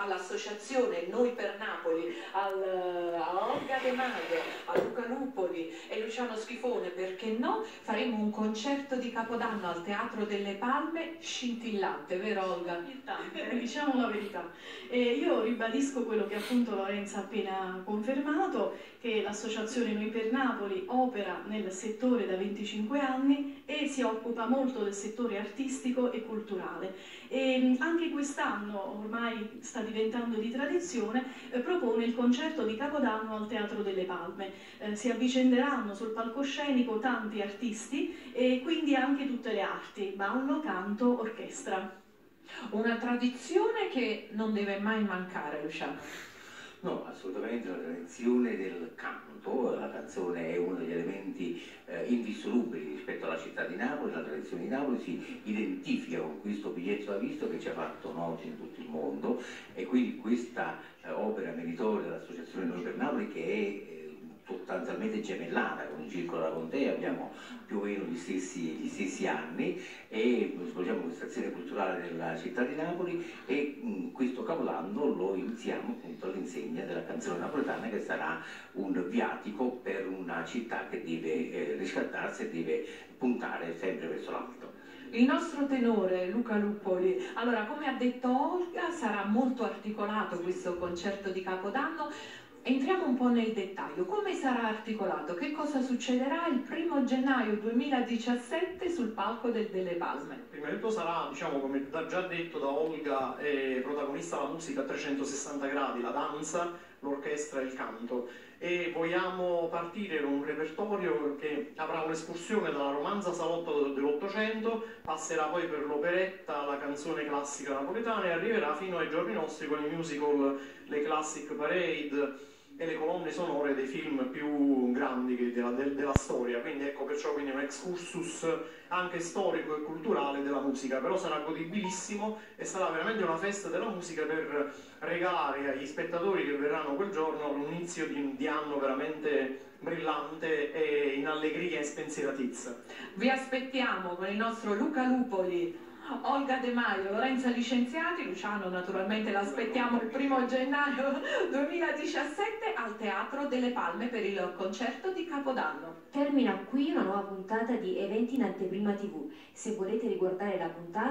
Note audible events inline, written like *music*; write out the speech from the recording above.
all'associazione Noi per Napoli, al, a Olga De Maio, a Luca Lupoli e Luciano Schifone, perché no, faremo un concerto di Capodanno al Teatro delle Palme scintillante, vero Olga? Scintillante, diciamo la verità. E io ribadisco quello che appunto Lorenza ha appena confermato, che l'associazione Noi per Napoli opera nel settore da 25 anni e si occupa molto del settore artistico e culturale. E anche quest'anno, ormai sta diventando di tradizione, eh, propone il concerto di Capodanno al Teatro delle Palme. Eh, si avvicenderanno sul palcoscenico tanti artisti e quindi anche tutte le arti, ballo, canto, orchestra. Una tradizione che non deve mai mancare, Luciano. No, assolutamente la tradizione del canto, la canzone è uno degli elementi indissolubili rispetto alla città di Napoli, la tradizione di Napoli si identifica con questo biglietto da visto che ci ha fatto noti in tutto il mondo. E quindi questa eh, opera meritoria dell'Associazione Noi per Napoli che è eh, sostanzialmente gemellata con il Circolo della Contea, abbiamo più o meno gli stessi, gli stessi anni e svolgiamo questa azione culturale nella città di Napoli e mh, questo capodanno lo iniziamo appunto all'insegna della canzone napoletana che sarà un viatico per una città che deve eh, riscattarsi e deve puntare sempre verso l'alto. Il nostro tenore Luca Luppoli, allora come ha detto Olga sarà molto articolato questo concerto di Capodanno, Entriamo un po' nel dettaglio, come sarà articolato, che cosa succederà il primo gennaio 2017 sul palco del Delle Palme? Prima di tutto sarà, diciamo, come già detto da Olga, eh, protagonista la musica a 360 gradi, la danza, l'orchestra e il canto. E vogliamo partire con un repertorio che avrà un'escursione dalla romanza salotto dell'Ottocento, passerà poi per l'operetta, la canzone classica napoletana e arriverà fino ai giorni nostri con i musical, le classic parade, e le colonne sonore dei film più grandi della, della, storia, quindi ecco perciò quindi un excursus anche storico e culturale della musica, però sarà godibilissimo e sarà veramente una festa della musica per regalare agli spettatori che verranno quel giorno un inizio di, di anno veramente brillante e in allegria e spensieratezza. Vi aspettiamo con il nostro Luca Lupoli Olga De Maio, Lorenza Licenziati, Luciano naturalmente l'aspettiamo il primo gennaio *laughs* 2017 al Teatro delle Palme per il concerto di Capodanno. Termina qui una nuova puntata di Eventi in Anteprima TV. Se volete riguardare la puntata